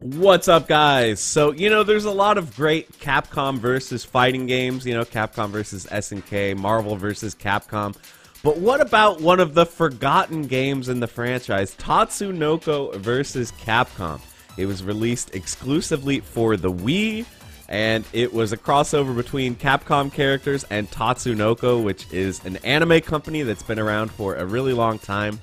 What's up, guys? So, you know, there's a lot of great Capcom versus fighting games, you know, Capcom versus SNK, Marvel versus Capcom. But what about one of the forgotten games in the franchise, Tatsunoko versus Capcom? It was released exclusively for the Wii, and it was a crossover between Capcom characters and Tatsunoko, which is an anime company that's been around for a really long time.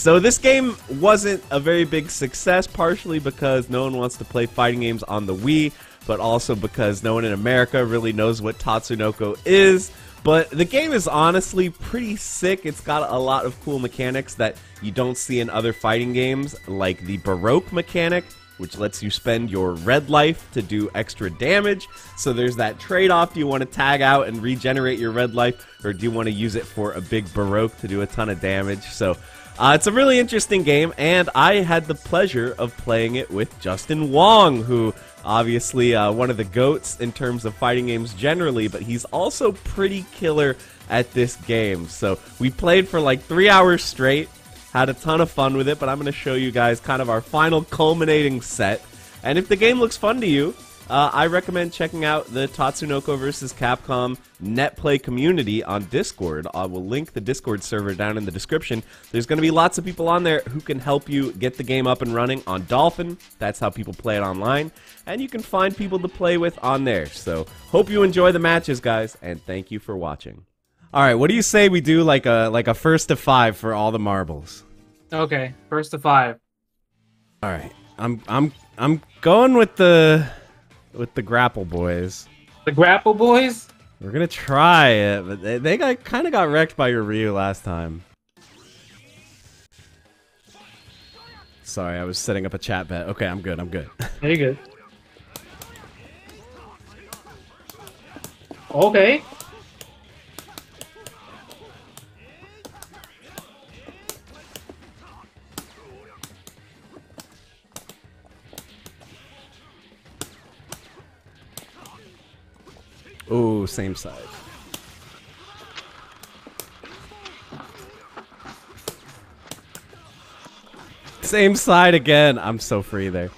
So this game wasn't a very big success, partially because no one wants to play fighting games on the Wii, but also because no one in America really knows what Tatsunoko is. But the game is honestly pretty sick. It's got a lot of cool mechanics that you don't see in other fighting games, like the Baroque mechanic, which lets you spend your red life to do extra damage. So there's that trade off. Do you want to tag out and regenerate your red life, or do you want to use it for a big Baroque to do a ton of damage? So uh, it's a really interesting game, and I had the pleasure of playing it with Justin Wong, who obviously uh, one of the goats in terms of fighting games generally, but he's also pretty killer at this game. So we played for like three hours straight, had a ton of fun with it, but I'm going to show you guys kind of our final culminating set. And if the game looks fun to you, uh, I recommend checking out the Tatsunoko vs. Capcom NetPlay community on Discord. I will link the Discord server down in the description. There's going to be lots of people on there who can help you get the game up and running on Dolphin. That's how people play it online. And you can find people to play with on there. So, hope you enjoy the matches, guys, and thank you for watching. All right, what do you say we do like a like a first to five for all the marbles? Okay, first to five. All right, I'm I'm I'm going with the with the Grapple Boys. The Grapple Boys? We're gonna try it, but they, they got kind of got wrecked by your Ryu last time. Sorry, I was setting up a chat bet. Okay, I'm good. I'm good. Very good. Okay. Same side. Same side again. I'm so free there.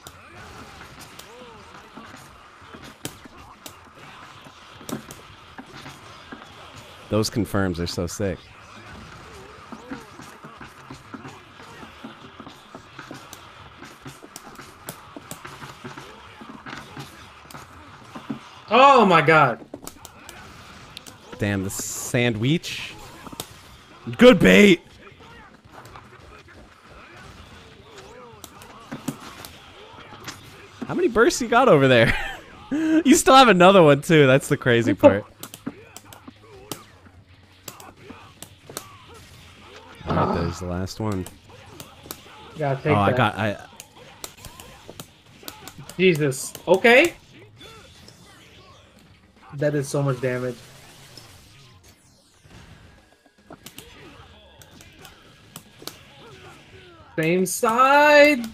Those confirms are so sick. Oh my god. Damn, the sandwich. Good bait. How many bursts you got over there? you still have another one too. That's the crazy part. Alright, there's the last one. Gotta take oh, that. I got I Jesus. Okay. That is so much damage. Same side.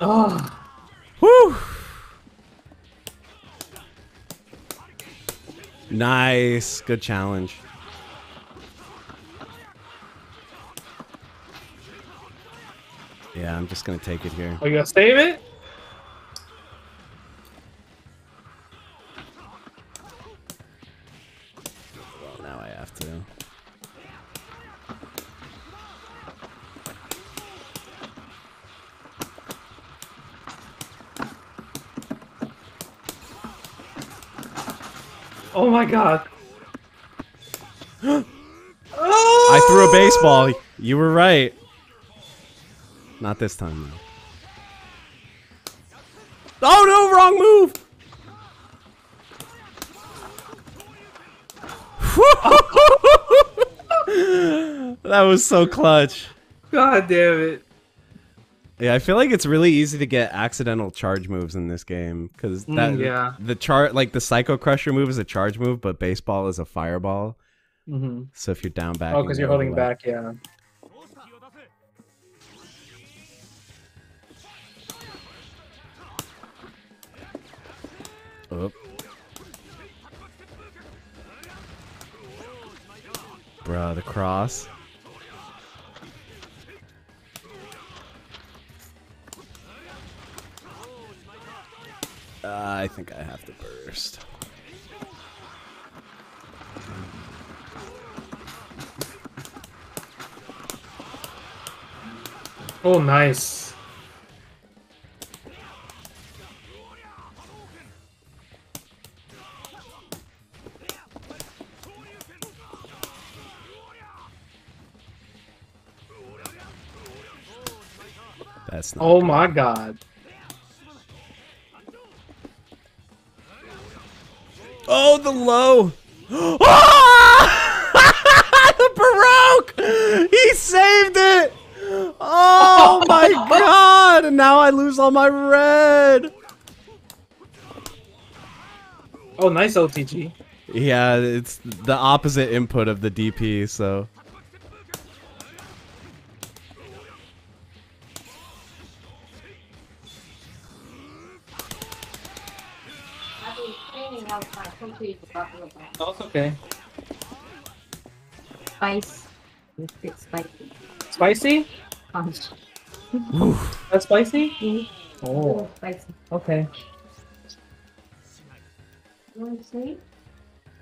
Oh. Whew. Nice. Good challenge. Yeah, I'm just gonna take it here. Are you gonna save it? Well, now I have to. Oh my god. I threw a baseball. You were right. Not this time, though. Oh no, wrong move! that was so clutch. God damn it. Yeah, I feel like it's really easy to get accidental charge moves in this game because Mm, yeah. the chart like the Psycho Crusher move is a charge move, but baseball is a fireball. Mm-hmm. So if you're down back, Oh, because you're holding left. back, yeah. Oop. Bruh, the cross. Uh, I think I have to burst. Oh, nice. That's not. Oh my god. Oh, the low. Ah! the Baroque! He saved it! Oh my god! And now I lose all my red! Oh, nice OTG. Yeah, it's the opposite input of the DP, so. Oh, it's okay. spice. It's a bit spicy. Spicy? Punch. That's spicy? Mm, Oh, spicy. okay. You want to sleep?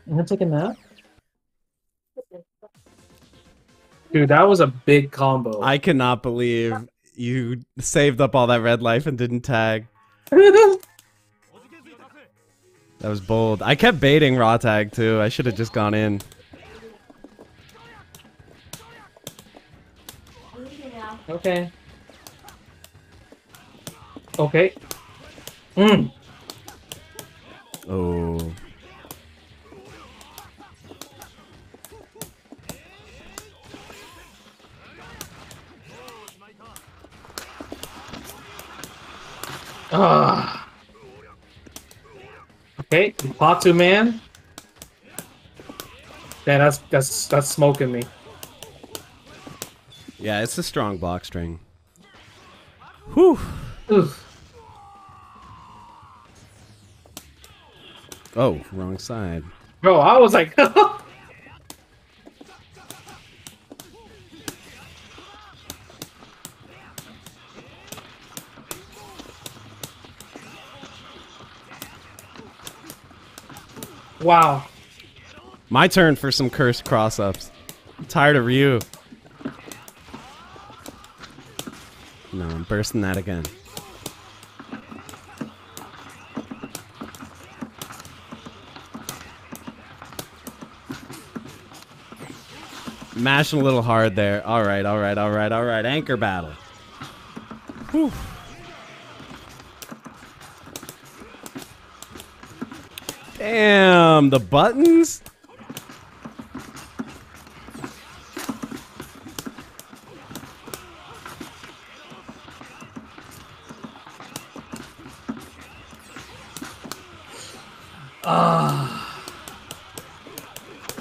I'm gonna take a nap. Dude, that was a big combo. I cannot believe you saved up all that red life and didn't tag. That was bold. I kept baiting raw tag too. I should have just gone in. I'm leaving now. okay. Okay. Mm. Oh. Ah. Okay, Patu man. Yeah, that's that's that's smoking me. Yeah, it's a strong block string. Whew. Oof. Oh, wrong side. Bro, I was like, wow. My turn for some cursed cross ups. I'm tired of Ryu. No, I'm bursting that again. Mashing a little hard there. All right, all right, all right, all right. Anchor battle. Whew. Damn, the buttons?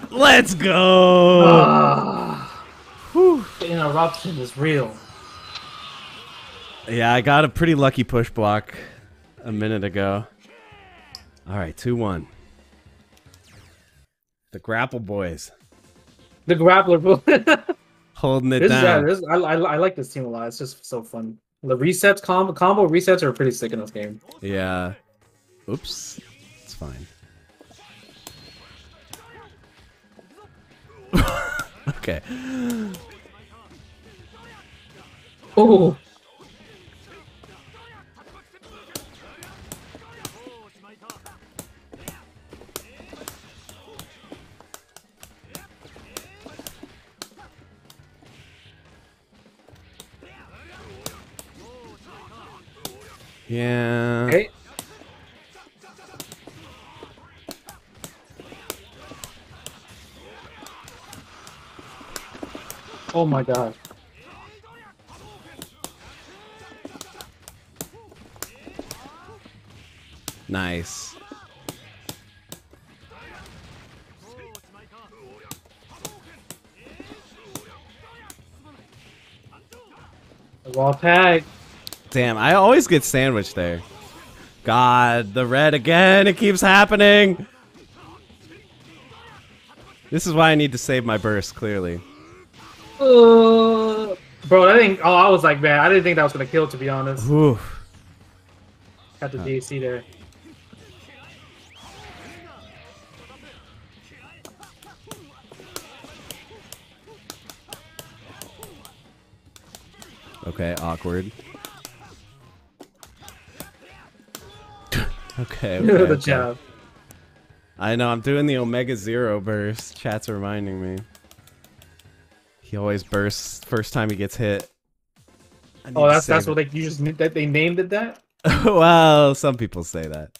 Let's go. Ah. The interruption is real. Yeah, I got a pretty lucky push block a minute ago. All right, 2 1. The Grapple Boys The grappler, this holding it is yeah, down. this, I, I I like this team a lot. It's just so fun. The resets combo combo resets are pretty sick in this game. Yeah. Oops. It's fine. okay. Oh, Yeah. okay. Oh my god. Nice. Raw tag. Damn, I always get sandwiched there. God, the red again. It keeps happening. This is why I need to save my burst, clearly. Uh, bro, I think. Oh, I was like, man, I didn't think that was gonna kill. To be honest. Ooh. Got the uh. DC there. Okay, awkward. Okay, okay, okay. I know, I'm doing the Omega Zero burst. Chat's reminding me. He always bursts first time he gets hit. Oh, that's that's what they you just that they named it that. well, some people say that.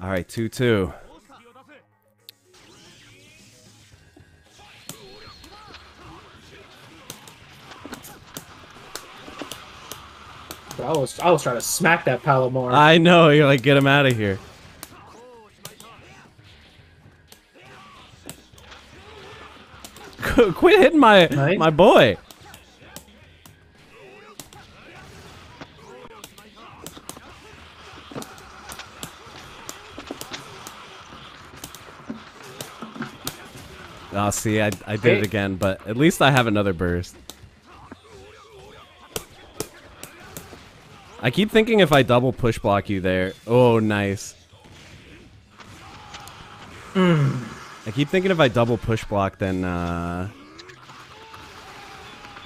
All right, 2 2. I was I was trying to smack that Polimar. I know, you're like, get him out of here. Qu- Quit hitting my Nice. my boy. Oh, see, I, I did it again, but at least I have another burst. I keep thinking if I double push block you there. Oh, nice. I keep thinking if I double push block, then, uh...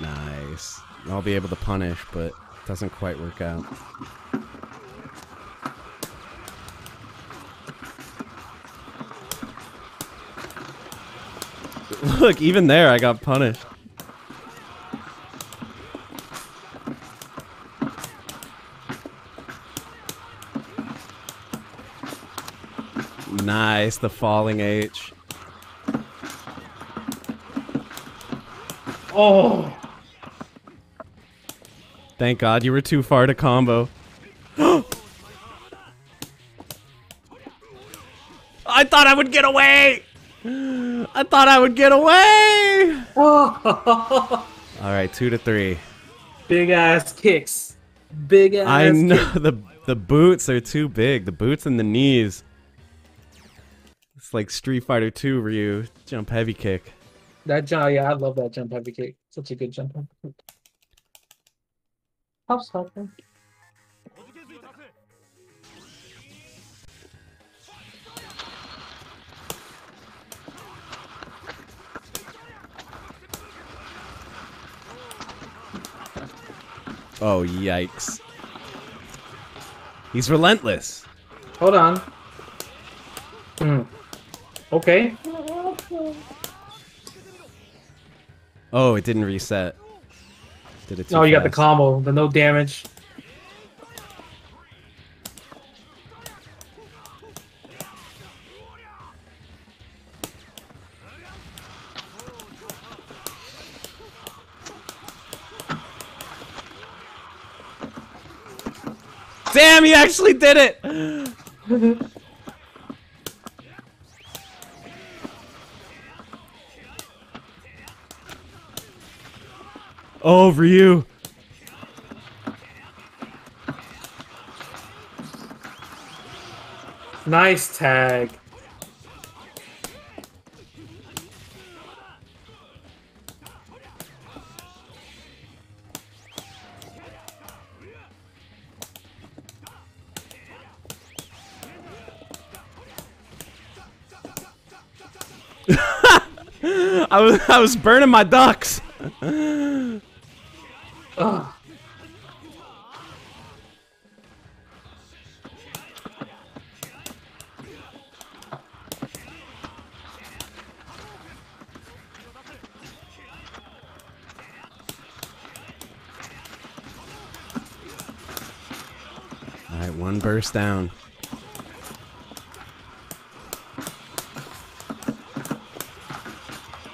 Nice. I'll be able to punish, but it doesn't quite work out. Look, even there I got punished. Nice, the falling H. oh, Thank God you were too far to combo. I thought I would get away! I thought I would get away! oh. All right, two to three. big ass kicks, big ass. I know kicks. the the boots are too big. The boots and the knees. Like Street Fighter 2 Ryu jump heavy kick. That jump, yeah, I love that jump heavy kick. Such a good jump heavy kick. Stopper. Oh yikes! He's relentless. Hold on. Hmm. Okay. Oh, it didn't reset. Did it? No, you got the combo, the no damage. Damn, he actually did it! oh, Ryu. Nice tag. I was I was burning my ducks. All right, one burst down.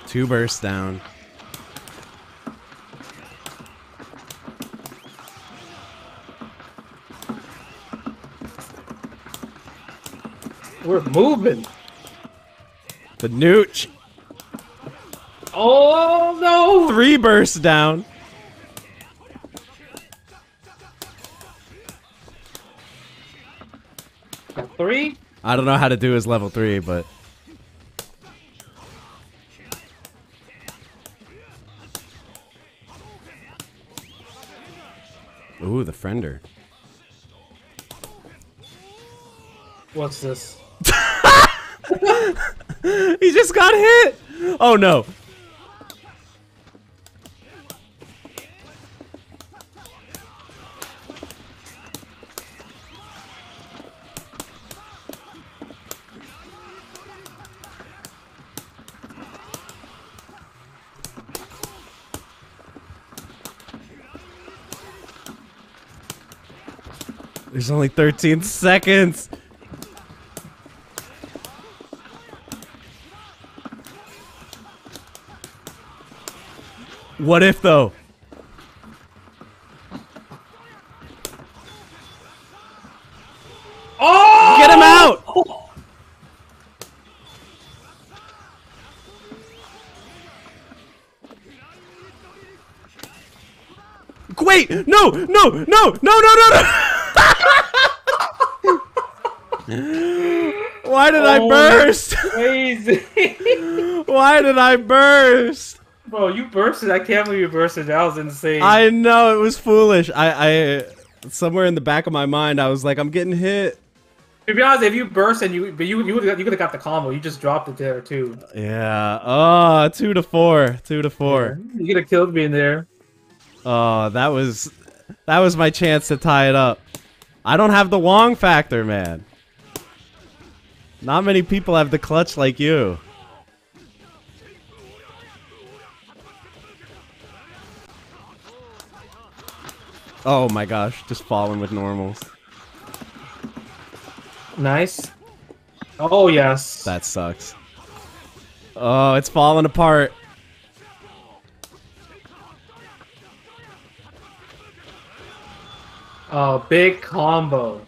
Two bursts down. We're moving. The nooch. Oh no! Three bursts down. Three? I don't know how to do his level three, but Ooh, the friender. What's this? he just got hit. Oh no. There's only 13 seconds. What if though? Oh! Get him out! Wait! No! No! No! No! No! No! No! Why did I Oh. burst? Crazy. Why did I burst? Bro, you bursted. I can't believe you bursted. That was insane. I know it was foolish. I, I somewhere in the back of my mind, I was like, I'm getting hit. to be honest, if you burst and you, but you, you would you could have got the combo. You just dropped it there too. Yeah. Oh, two to four. Two to four. You could have killed me in there. Oh, that was that was my chance to tie it up. I don't have the Wong factor, man. Not many people have the clutch like you. Oh my gosh, just falling with normals. Nice. Oh yes. That sucks. Oh, it's falling apart. Oh, big combo.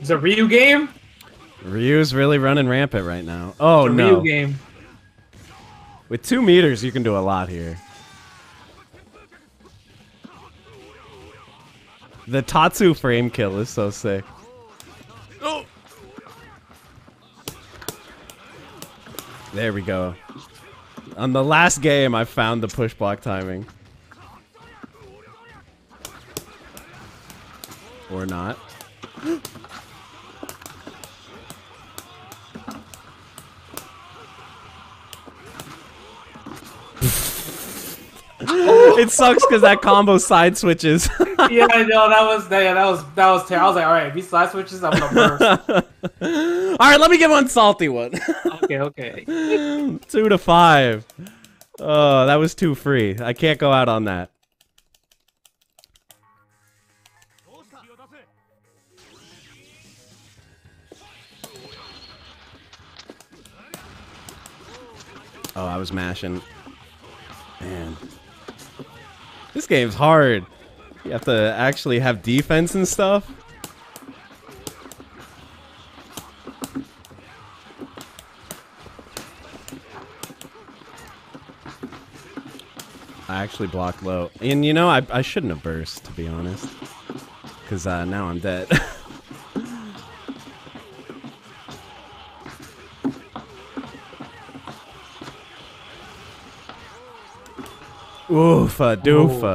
Is a Ryu game. Ryu's really running rampant right now. Oh no. Ryu game. With two meters, you can do a lot here. The Tatsu frame kill is so sick. Oh. There we go. On the last game, I found the push block timing. Or not. It sucks because that combo side switches. yeah, I know that was that, yeah, that was that was terrible. I was like, all right, if he slash switches, I'm gonna burst. All right, let me get one salty one. okay, okay. Two to five. Oh, that was too free. I can't go out on that. Oh, I was mashing. Man. This game's hard. You have to actually have defense and stuff. I actually blocked low. And you know, I, I shouldn't have burst, to be honest. Because uh, now I'm dead. Oofa doofa.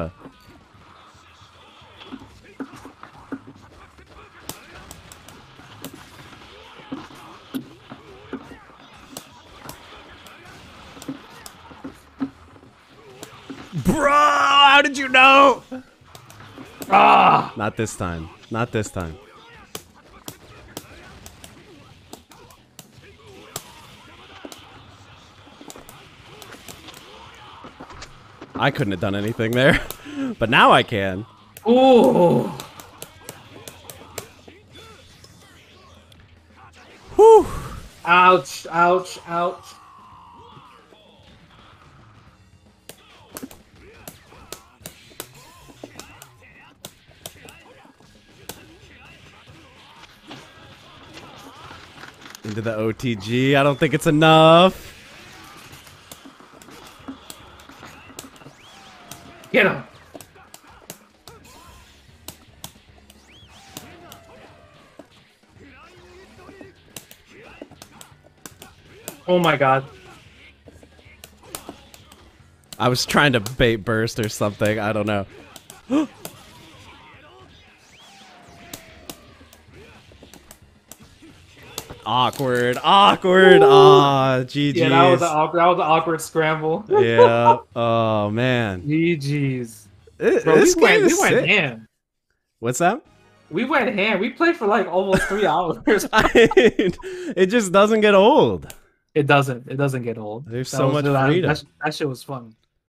Bro, how did you know? Ah, Not this time. Not this time. I couldn't have done anything there, but now I can. ooh. Whew. Ouch, ouch, ouch. Into the OTG. I don't think it's enough. Oh my god. I was trying to bait burst or something. I don't know. awkward. Awkward. Ah, GG's. Yeah, that was an awkward, that was an awkward scramble. yeah. Oh man. GG's. It- Bro, this we game went, we is went sick. ham. What's that? We went ham. We played for like almost three hours. it just doesn't get old. It doesn't. It doesn't get old. There's That so was much freedom. That, that shit was fun.